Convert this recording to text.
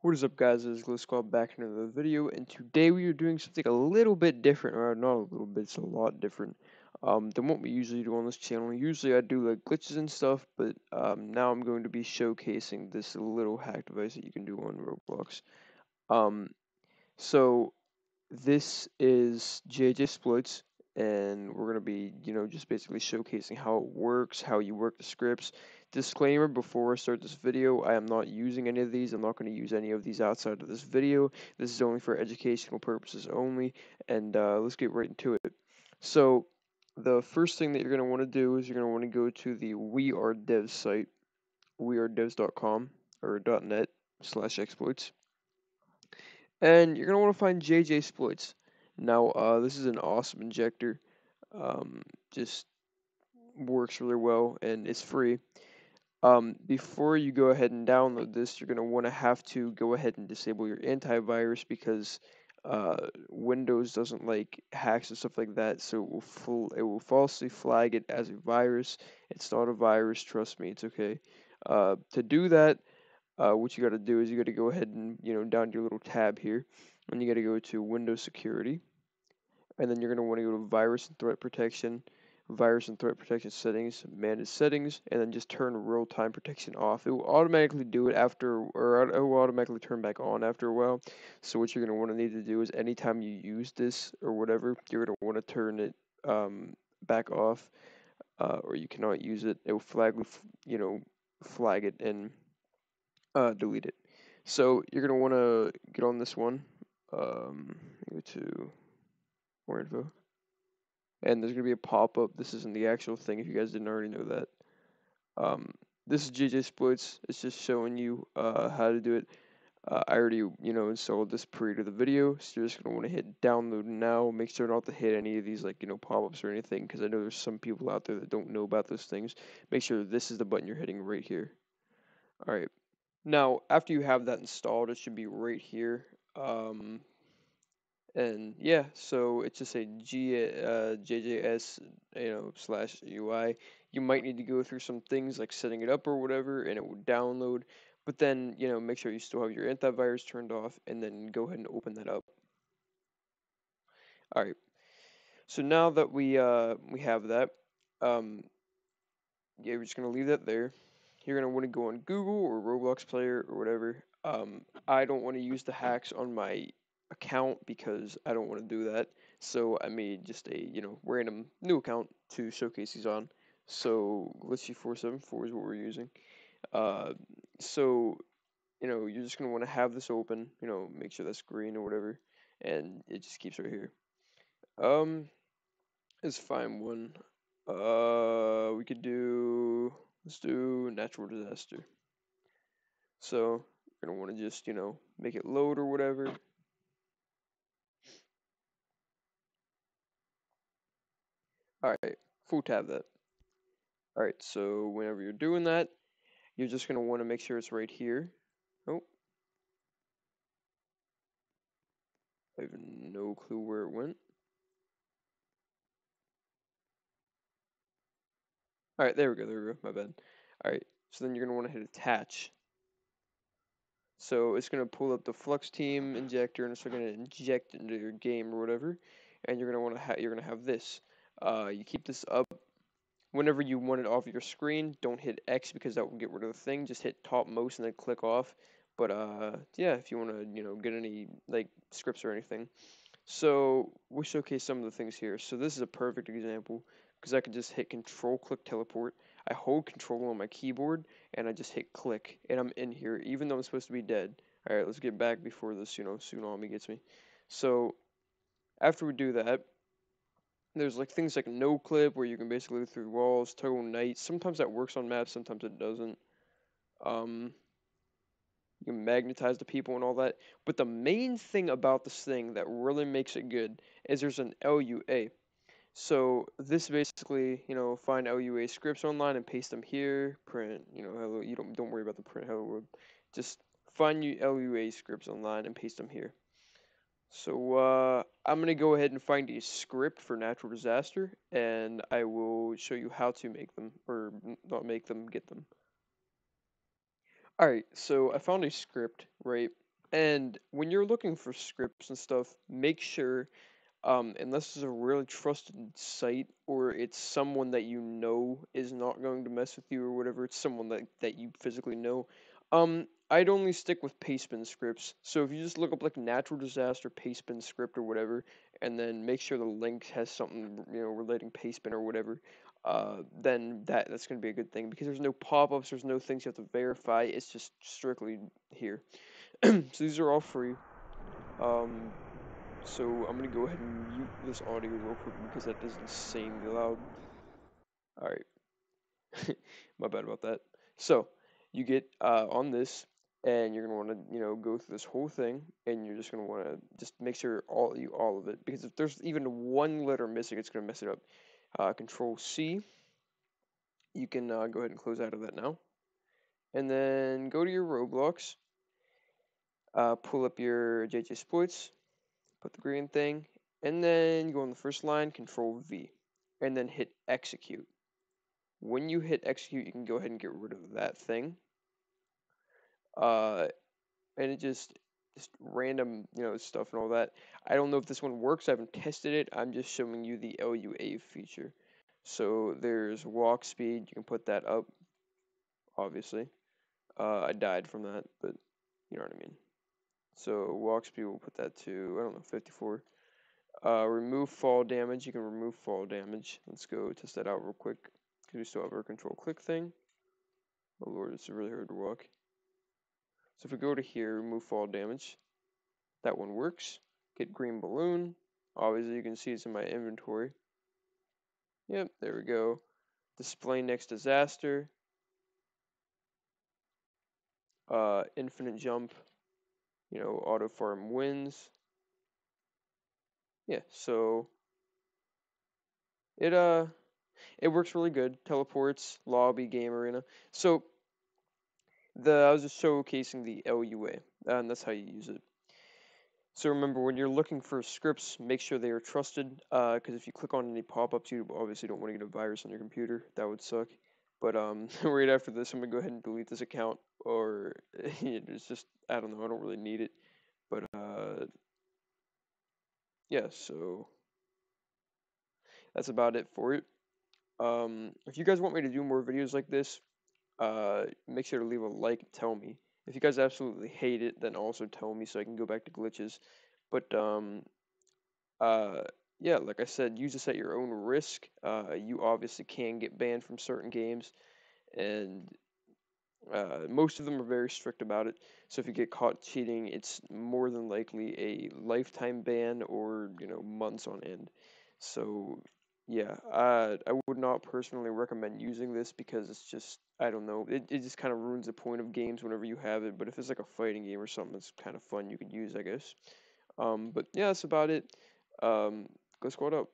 What is up guys, it is is GlitchSquad back in another video, and today we are doing something a little bit different, or not a little bit, it's a lot different, um, than what we usually do on this channel. Usually I do like glitches and stuff, but um, now I'm going to be showcasing this little hack device that you can do on Roblox. Um, so this is JJ Exploits, and we're going to be, you know, just basically showcasing how it works, how you work the scripts. Disclaimer before I start this video, I am not using any of these. I'm not going to use any of these outside of this video. This is only for educational purposes only, and uh, let's get right into it. So the first thing that you're going to want to do is you're going to want to go to the We Are Devs site, wearedevs.com or .net slash exploits and you're gonna want to find JJ Exploits. Now, uh, this is an awesome injector. Um, just works really well and it's free. Um, before you go ahead and download this, you're gonna want to have to go ahead and disable your antivirus because uh, Windows doesn't like hacks and stuff like that, so it will it will falsely flag it as a virus. It's not a virus, trust me, it's okay. Uh, to do that, uh, what you got to do is you got to go ahead and you know down your little tab here and you got to go to Windows Security and then you're going to want to go to Virus and Threat Protection virus and threat protection settings, managed settings, and then just turn real-time protection off. It will automatically do it after, or it will automatically turn back on after a while. So what you're going to want to need to do is anytime you use this or whatever, you're going to want to turn it um, back off, uh, or you cannot use it. It will flag, you know, flag it and uh, delete it. So you're going to want to get on this one. Um, go to more info. And there's going to be a pop-up. This isn't the actual thing if you guys didn't already know that. Um, this is JJ Exploits. It's just showing you uh, how to do it. Uh, I already, you know, installed this pre to the video, so you're just to want to hit download now. Make sure not to hit any of these, like, you know, pop-ups or anything, because I know there's some people out there that don't know about those things. Make sure this is the button you're hitting right here. All right. Now, after you have that installed, it should be right here. Um, and yeah, so it's just a G, uh, JJS, you know, slash UI. You might need to go through some things like setting it up or whatever, and it will download. But then, you know, make sure you still have your antivirus turned off, and then go ahead and open that up. All right. So now that we uh, we have that, um, yeah, we're just gonna leave that there you're going to want to go on Google or Roblox Player or whatever. Um, I don't want to use the hacks on my account because I don't want to do that. So I made just a you know random new account to showcase these on. So Glitchy four seven four is what we're using. Uh, so you know you're just gonna want to have this open. You know make sure that's green or whatever, and it just keeps right here. Um, let's find one. Uh, we could do Let's do natural disaster. So you're gonna want to just, you know, make it load or whatever. Alright, full tab that. Alright, so whenever you're doing that, you're just gonna want to make sure it's right here. Oh. I have no clue where it went. All right, there we go, there we go, my bad. All right, so then you're gonna wanna hit attach. So it's gonna pull up the Flux Team injector and it's gonna inject into your game or whatever. And you're gonna wanna have you're gonna have this. Uh, you keep this up. Whenever you want it off your screen, don't hit X because that will get rid of the thing. Just hit top most and then click off. But uh, yeah, if you wanna you know get any like scripts or anything. So we'll showcase some of the things here. So this is a perfect example because I can just hit control click teleport. I hold control on my keyboard and I just hit click and I'm in here even though I'm supposed to be dead. Alright, let's get back before this, you know, tsunami gets me. So after we do that, there's like things like no clip where you can basically go through walls, total night. Sometimes that works on maps, sometimes it doesn't. Um, you can magnetize the people and all that. But the main thing about this thing that really makes it good is there's an LUA. So this basically, you know, find LUA scripts online and paste them here. Print, you know, hello. You don't don't worry about the print hello world. Just find you LUA scripts online and paste them here. So uh, I'm gonna go ahead and find a script for natural disaster, and I will show you how to make them or not make them, get them. All right. So I found a script, right? And when you're looking for scripts and stuff, make sure um, unless it's a really trusted site or it's someone that you know is not going to mess with you or whatever, it's someone that, that you physically know. Um, I'd only stick with pastebin scripts. So if you just look up like natural disaster pastebin script or whatever, and then make sure the link has something you know relating pastebin or whatever, uh, then that that's going to be a good thing because there's no pop-ups, there's no things you have to verify. It's just strictly here. so these are all free. Um, so I'm gonna go ahead and mute this audio real quick because that is insanely loud. Alright. My bad about that. So you get uh, on this and you're gonna want to you know go through this whole thing and you're just gonna want to just make sure all you all of it because if there's even one letter missing it's gonna mess it up. Uh, control C. You can uh, go ahead and close out of that now. And then go to your Roblox. Uh, pull up your JJ Exploits put the green thing, and then go on the first line, Control V, and then hit execute. When you hit execute, you can go ahead and get rid of that thing. Uh, and it just just random you know stuff and all that. I don't know if this one works. I haven't tested it. I'm just showing you the LUA feature. So there's walk speed. You can put that up. Obviously, uh, I died from that, but you know what I mean. So walk speed, we'll put that to, I don't know, 54. Uh, remove fall damage, you can remove fall damage. Let's go test that out real quick, because we still have our control click thing. Oh lord, it's really hard to walk. So if we go to here, remove fall damage, that one works. Get green balloon. Obviously you can see it's in my inventory. Yep, there we go. Display next disaster. Uh, infinite jump you know, auto farm wins. Yeah, so it uh it works really good. Teleports, lobby, game arena. So the I was just showcasing the LUA, and that's how you use it. So remember, when you're looking for scripts, make sure they are trusted, because uh, if you click on any pop-ups, you obviously don't want to get a virus on your computer. That would suck. But um, right after this, I'm gonna go ahead and delete this account, or it's just I don't know, I don't really need it. But uh, yeah, so that's about it for it. Um, if you guys want me to do more videos like this, uh, make sure to leave a like and tell me. If you guys absolutely hate it, then also tell me so I can go back to glitches. But um, uh, yeah, like I said, use this at your own risk. Uh, you obviously can get banned from certain games, and uh, most of them are very strict about it. So if you get caught cheating, it's more than likely a lifetime ban or you know months on end. So yeah, I I would not personally recommend using this because it's just I don't know it, it just kind of ruins the point of games whenever you have it. But if it's like a fighting game or something that's kind of fun, you could use I guess. Um, but yeah, that's about it. Um, go squad up.